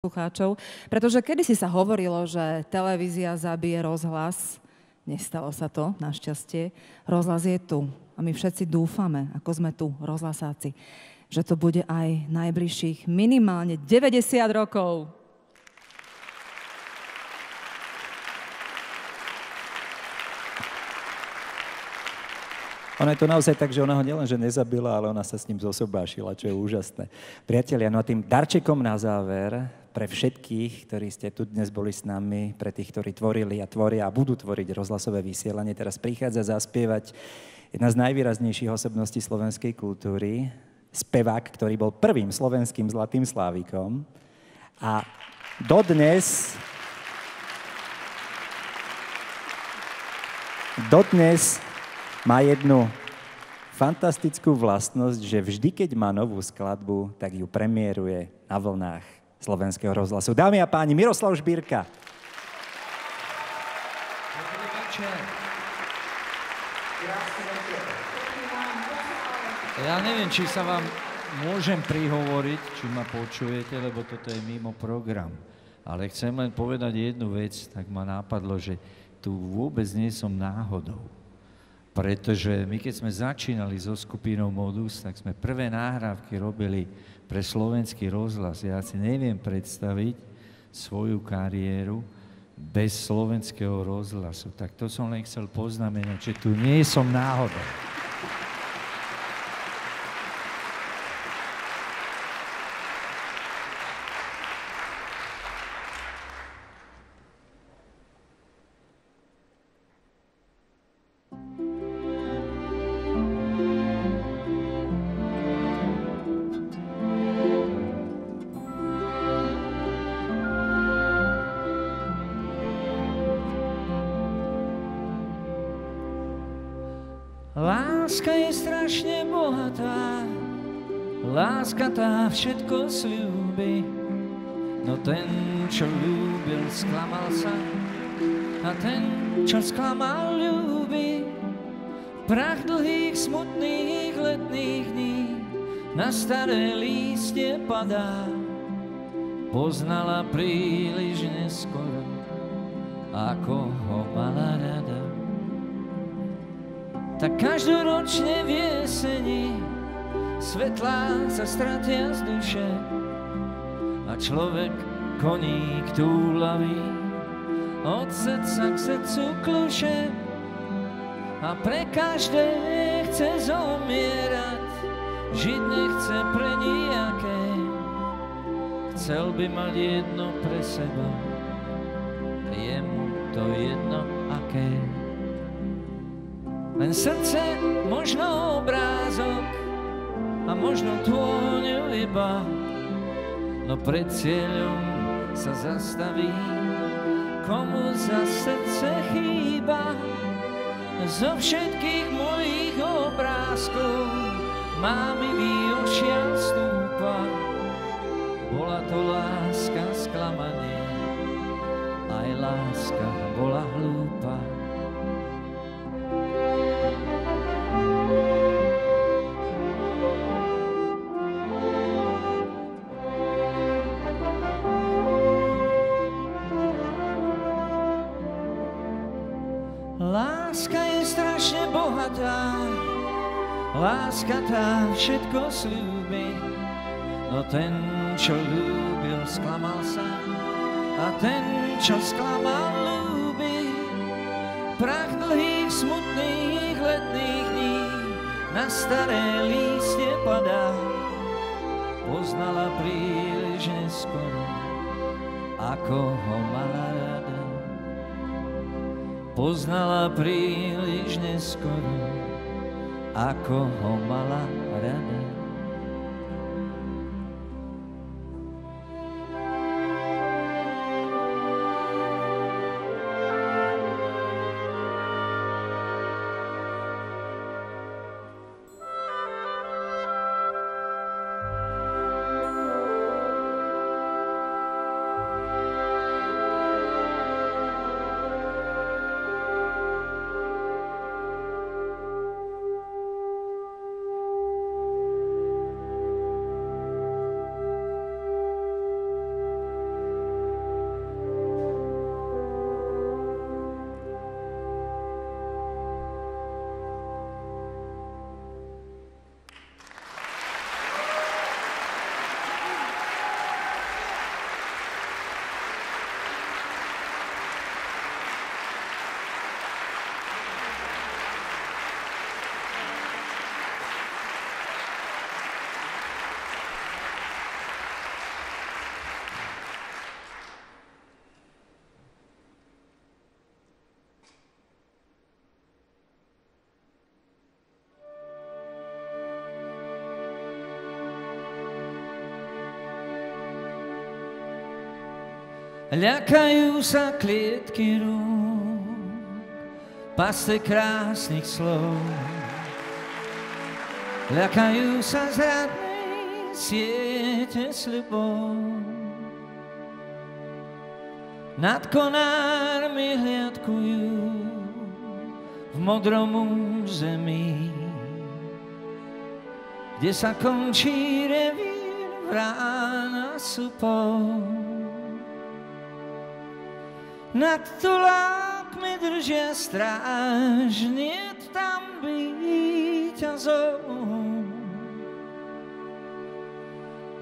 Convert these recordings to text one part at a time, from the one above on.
poslucháčov, pretože kedysi sa hovorilo, že televízia zabije rozhlas. Nestalo sa to, našťastie. Rozhlas je tu a my všetci dúfame, ako sme tu, rozhlasáci, že to bude aj najbližších minimálne 90 rokov. Ono je to naozaj tak, že ona ho nielenže nezabila, ale ona sa s ním zosobášila, čo je úžasné. Priatelia, no a tým darčekom na záver pre všetkých, ktorí ste tu dnes boli s nami, pre tých, ktorí tvorili a tvoria a budú tvoriť rozhlasové vysielanie, teraz prichádza zaspievať jedna z najvýraznejších osobností slovenskej kultúry, spevák, ktorý bol prvým slovenským zlatým slávikom. A dodnes dodnes má jednu fantastickú vlastnosť, že vždy, keď má novú skladbu, tak ju premiéruje na vlnách slovenského rozhlasu. Dámy a páni, Miroslav Žbírka. Ja neviem, či sa vám môžem prihovoriť, či ma počujete, lebo toto je mimo program. Ale chcem len povedať jednu vec, tak ma nápadlo, že tu vôbec nie som náhodou. Pretože my keď sme začínali so skupinou Modus, tak sme prvé náhrávky robili pre slovenský rozhlas. Ja si neviem predstaviť svoju kariéru bez slovenského rozhlasu. Tak to som len chcel poznamenať, že tu nie som náhodou. Láska je strašne bohatá, láska tá všetko slúbi. No ten, čo ľúbil, sklamal sa a ten, čo sklamal, ľúbi. Prach dlhých, smutných letných dní na staré lístie padá. Poznala príliš neskoro, ako ho mala rada tak každoročne v jeseni svetlá sa stratia z duše a človek koník túlavý od srdca k srdcu kluše a pre každé chce zomierať, žiť nechce pre nijaké. Chcel by mať jedno pre seba, je to jedno aké. Len srdce, možno obrázok a možno tôňu iba, no pred cieľom sa zastaví, komu za srdce chýba. Zo všetkých mojich obrázkov mámi výočia stúpa. Bola to láska sklamanie, aj láska bola hlúpa. Láska je strašne bohatá, láska tá všetko slúbi. No ten, čo ľúbil, sklamal sa a ten, čo sklamal, ľúbi. Prach dlhých, smutných letných dní na staré lístie padá. Poznala príliš neskoro, ako ho mala rada poznala príliš neskoro, ako ho mala rada. Ľakajú sa klietky rúk, paste krásnych slov. Ľakajú sa zradnej siete sľubov. Nad konármi hliadkujú v modrom zemi, kde sa končí revír rána supou. Nad tulákmi držia stráž, nie tam víťazov.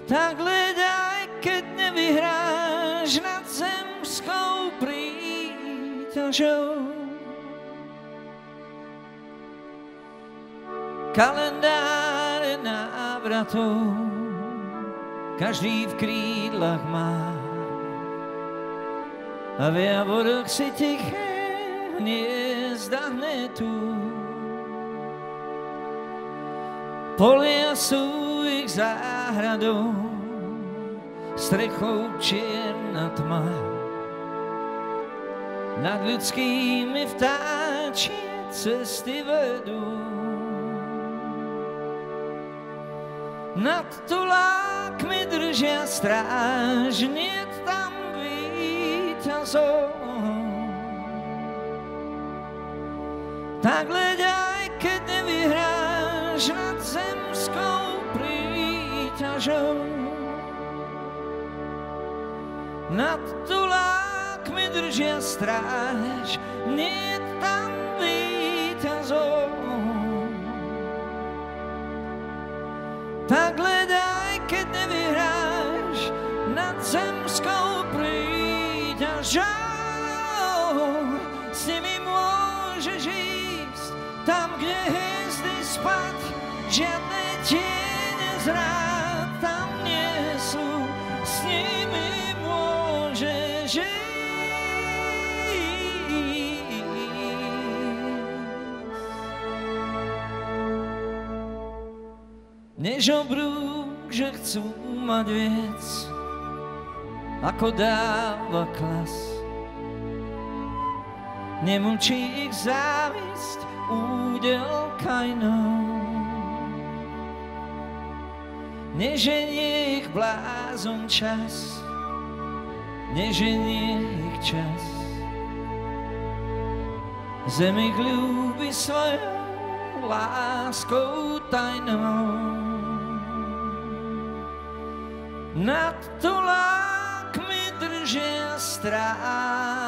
Tak hľadaj, keď nevyhráš nad zemskou príťažou. Kalendáre návratov každý v krídlach má a v javoroch si tiché hniezda tu. Polia sú ich záhradou, strechou čierna tma. Nad ľudskými vtáčie cesty vedú. Nad tulákmi držia stráž, nie víťazov. Tak hľadaj, keď nevyhráš nad zemskou príťažou. Nad tulákmi držia stráž, nie tam príťažou. S nimi môžeš ísť tam, kde hviezdy spať, žiadne tiene zrád tam nie sú. S nimi môžeš ísť. než obrúk, že chcú mať viec, ako dáva klas. Nemučí ich závisť údel kajnou. Neženie ich blázon čas, neženie ich čas. Zem ich ľúbi svojou láskou tajnou. Nad tulákmi držia registrar.